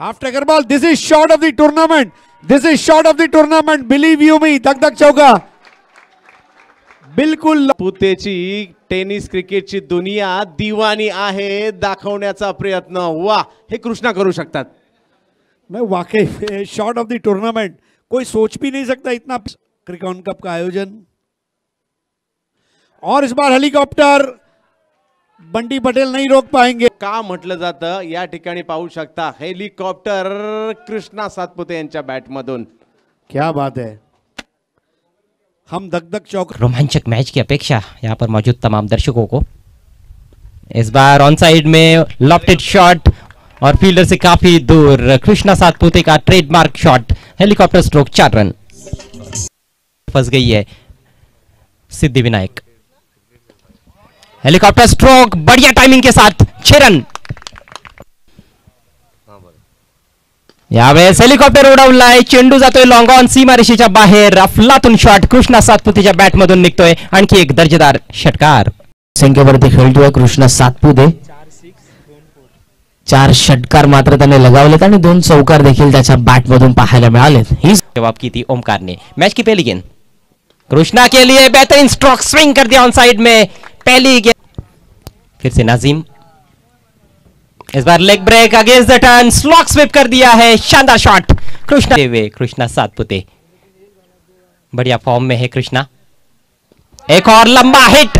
Half taker ball. This is shot of the tournament. This is shot of the tournament. Believe you me. धक धक चौका बिलकुल पुतेची tennis क्रिकेटची दुनिया दिवानी आहे दाखवण्याचा प्रयत्न वा हे कृष्णा करू शकतात मैं वाकई शॉट ऑफ़ द टूर्नामेंट कोई सोच भी नहीं सकता इतना क्रिकॉन कप का आयोजन और इस बार हेलीकॉप्टर बंटी पटेल नहीं रोक पाएँगे। का म्हटलं जातं या ठिकाणी पाहू शकता हेलिकॉप्टर कृष्णा सातपुते यांच्या बॅटमधून. क्या बात है। हम धक धक चौक रोमांचक मैच की अपेक्षा यहाँ पर मौजूद तमाम दर्शकों को। इस बार ऑन साइड में लॉफ्टेड शॉट और फील्डर से काफ़ी दूर कृष्णा सातपुते का ट्रेडमार्क शॉट हेलीकॉप्टर स्ट्रोक चार रन फंस गई है सिद्धि विनायक। हेलीकॉप्टर स्ट्रोक बढ़िया टाइमिंग के साथ छह रन। यावेळेस हेलिकॉप्टर उडवलाय चेंडू जातोय लॉंग ऑन सीमारेषेच्या बाहेर अफलातून शॉट कृष्णा सातपुतेच्या बॅटमधून निघतोय आणखी एक दर्जेदार षटकार. संख्येवरती खेळतोय कृष्ण सातपुते. चार षटकार मात्र त्याने लगावलेत आणि दोन चौकार देखील त्याच्या बॅट मधून पाहायला मिळालेत. ही जवाब की थी ओमकार ने मैच की पहली गेंद. कृष्णा के लिए बेहतरीन स्ट्रोक स्विंग कर दिया ऑन साइड में. पहली फिर से नाजिम। इस बार leg break against the turn slog sweep कर दिया है, शानदार शॉट कृष्णा हुए कृष्णा सातपुते। बढ़िया फॉर्म में है कृष्णा। एक और लंबा हिट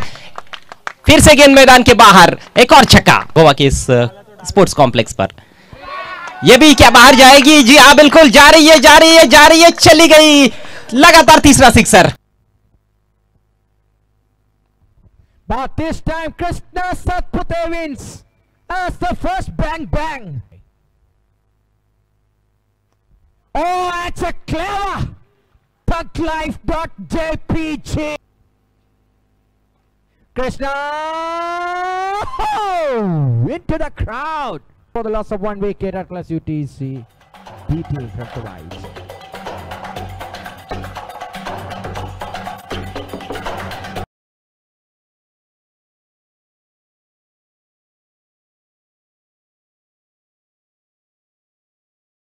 फिर से गेंद मैदान के बाहर। एक और छक्का। गोवा के इस स्पोर्ट्स कॉम्प्लेक्स पर। ये भी क्या बाहर जाएगी? जी हाँ बिल्कुल। जा रही है, जा रही है, जा रही है, चली गई। लगातार तीसरा sixer But this time Krishna Satpute wins. as the first bang bang. Oh, that's a clever pucklife.jpg. Krishna oh, into the crowd for the loss of one wicket at class UTC. Detail from the right.